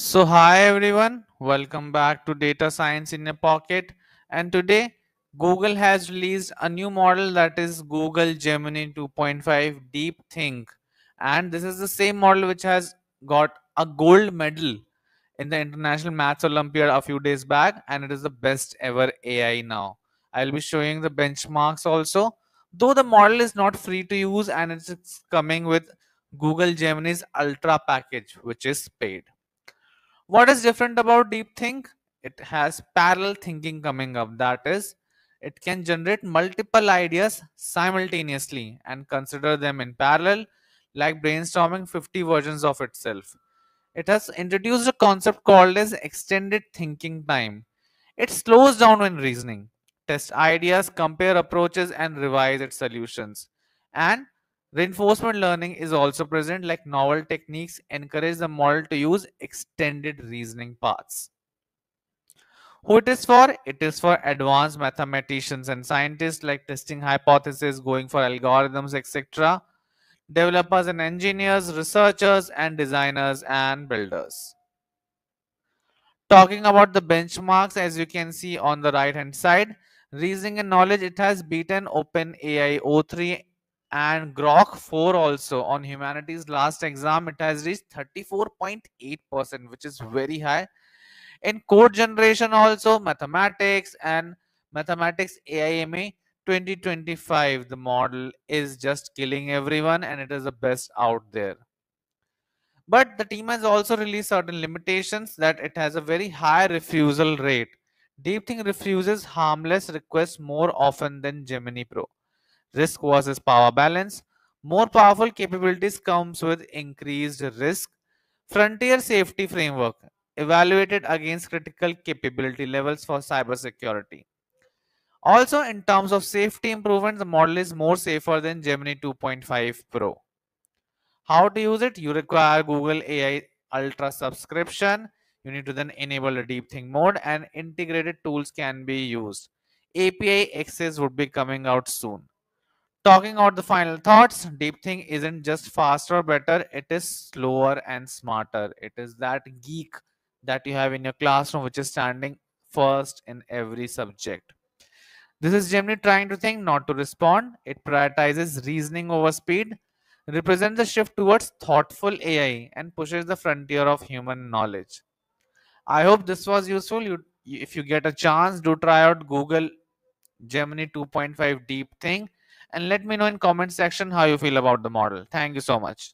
So, hi everyone, welcome back to Data Science in a Pocket. And today, Google has released a new model that is Google Gemini 2.5 Deep Think. And this is the same model which has got a gold medal in the International Maths Olympiad a few days back, and it is the best ever AI now. I'll be showing the benchmarks also. Though the model is not free to use and it's coming with Google Gemini's Ultra package, which is paid. What is different about deep think? It has parallel thinking coming up. That is, it can generate multiple ideas simultaneously and consider them in parallel, like brainstorming 50 versions of itself. It has introduced a concept called as extended thinking time. It slows down when reasoning, tests ideas, compare approaches, and revise its solutions. And Reinforcement learning is also present, like novel techniques encourage the model to use extended reasoning paths. Who it is for? It is for advanced mathematicians and scientists, like testing hypotheses, going for algorithms, etc. Developers and engineers, researchers and designers and builders. Talking about the benchmarks, as you can see on the right hand side, reasoning and knowledge, it has beaten OpenAI O3 and Grok 4 also. On Humanity's Last Exam it has reached 34.8% which is very high. In code generation also mathematics and mathematics AIME 2025 the model is just killing everyone and it is the best out there. But the team has also released certain limitations that it has a very high refusal rate. DeepThink refuses harmless requests more often than Gemini Pro risk versus power balance. More powerful capabilities comes with increased risk. Frontier safety framework evaluated against critical capability levels for cybersecurity. Also, in terms of safety improvement, the model is more safer than Gemini 2.5 Pro. How to use it? You require Google AI Ultra subscription. You need to then enable a deep think mode and integrated tools can be used. API access would be coming out soon talking about the final thoughts. Deep Think isn't just faster or better it is slower and smarter. It is that geek that you have in your classroom which is standing first in every subject. This is Gemini trying to think not to respond. It prioritizes reasoning over speed represents the shift towards thoughtful ai and pushes the frontier of human knowledge. I hope this was useful. You if you get a chance do try out google gemini 2.5 deep think and let me know in comment section how you feel about the model. Thank you so much